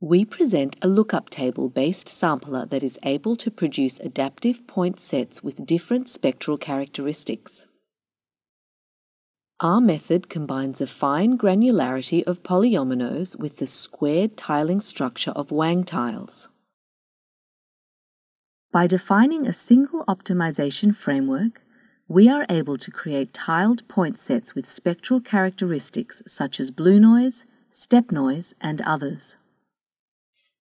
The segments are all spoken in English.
We present a lookup table based sampler that is able to produce adaptive point sets with different spectral characteristics. Our method combines the fine granularity of polyominoes with the squared tiling structure of Wang tiles. By defining a single optimization framework, we are able to create tiled point sets with spectral characteristics such as blue noise, step noise, and others.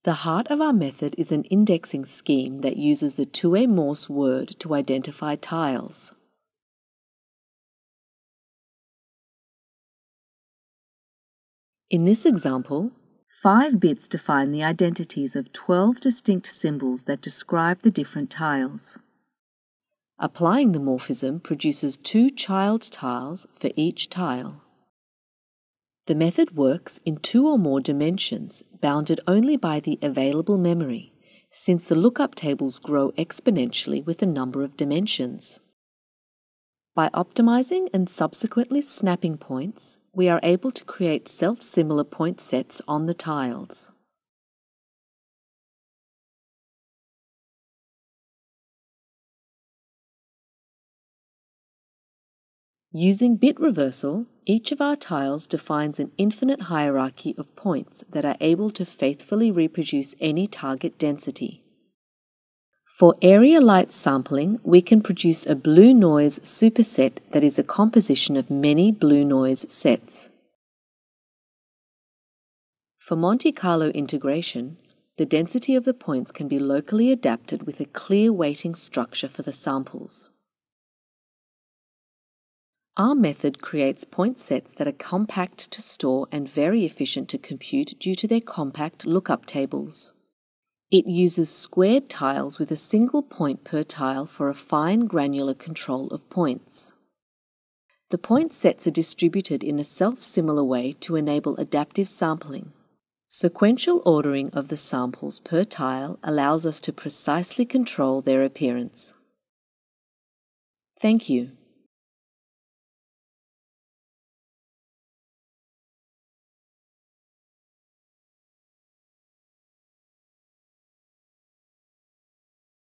The heart of our method is an indexing scheme that uses the Thue-Morse word to identify tiles. In this example, 5 bits define the identities of 12 distinct symbols that describe the different tiles. Applying the morphism produces two child tiles for each tile. The method works in two or more dimensions, bounded only by the available memory, since the lookup tables grow exponentially with the number of dimensions. By optimizing and subsequently snapping points, we are able to create self-similar point sets on the tiles. Using bit reversal, each of our tiles defines an infinite hierarchy of points that are able to faithfully reproduce any target density. For area light sampling, we can produce a blue noise superset that is a composition of many blue noise sets. For Monte Carlo integration, the density of the points can be locally adapted with a clear weighting structure for the samples. Our method creates point sets that are compact to store and very efficient to compute due to their compact lookup tables. It uses squared tiles with a single point per tile for a fine granular control of points. The point sets are distributed in a self-similar way to enable adaptive sampling. Sequential ordering of the samples per tile allows us to precisely control their appearance. Thank you.